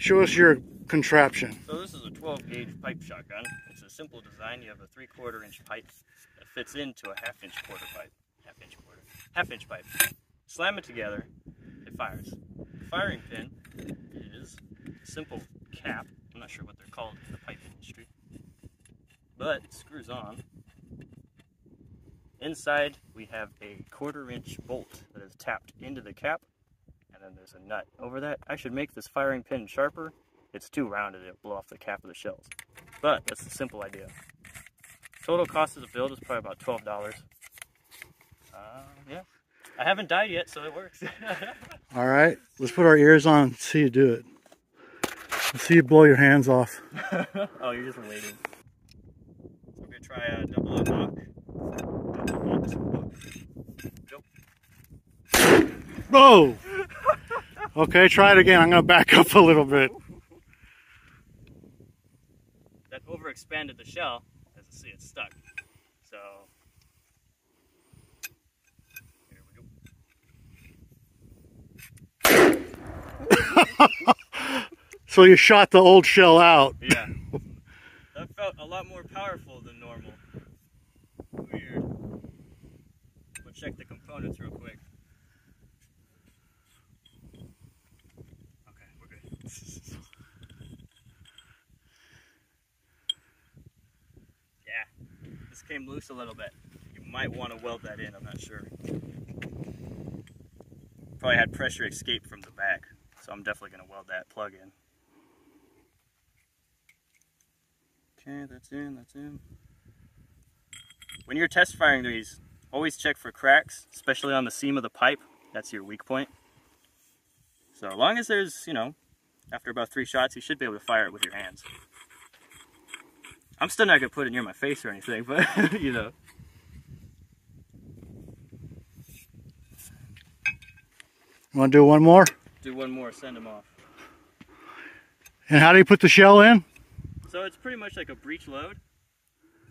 Show us your contraption. So this is a 12 gauge pipe shotgun. It's a simple design. You have a three quarter inch pipe that fits into a half inch quarter pipe. Half inch quarter. Half inch pipe. Slam it together, it fires. The firing pin is a simple cap. I'm not sure what they're called in the pipe industry. But it screws on. Inside we have a quarter inch bolt that is tapped into the cap and then there's a nut over that. I should make this firing pin sharper. It's too rounded, it'll blow off the cap of the shells. But that's the simple idea. Total cost of the build is probably about $12. Uh, yeah. I haven't died yet, so it works. All right, let's put our ears on and see you do it. Let's see you blow your hands off. oh, you're just waiting. So we're gonna try a double up knock. Whoa! Okay, try it again. I'm gonna back up a little bit. That overexpanded the shell. As you see, it's stuck. So here we go. so you shot the old shell out. Yeah. That felt a lot more powerful than normal. Weird. We'll check the components real quick. Okay, we're good. yeah, this came loose a little bit. You might want to weld that in, I'm not sure. Probably had pressure escape from the back, so I'm definitely going to weld that plug in. Okay, that's in, that's in. When you're test firing these, always check for cracks, especially on the seam of the pipe. That's your weak point. So as long as there's, you know, after about three shots, you should be able to fire it with your hands. I'm still not going to put it near my face or anything, but, you know. You want to do one more? Do one more, send them off. And how do you put the shell in? So it's pretty much like a breech load.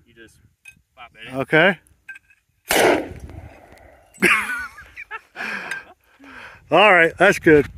You just pop it in. Okay. All right, that's good.